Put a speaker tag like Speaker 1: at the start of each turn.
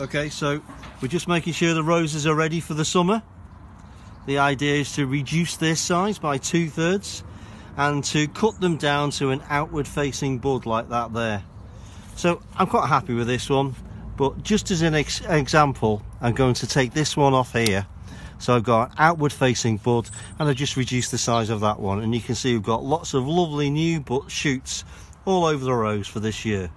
Speaker 1: Okay, so we're just making sure the roses are ready for the summer. The idea is to reduce their size by two thirds and to cut them down to an outward facing bud like that there. So I'm quite happy with this one, but just as an ex example, I'm going to take this one off here. So I've got an outward facing bud and I've just reduced the size of that one. And you can see we've got lots of lovely new but shoots all over the rose for this year.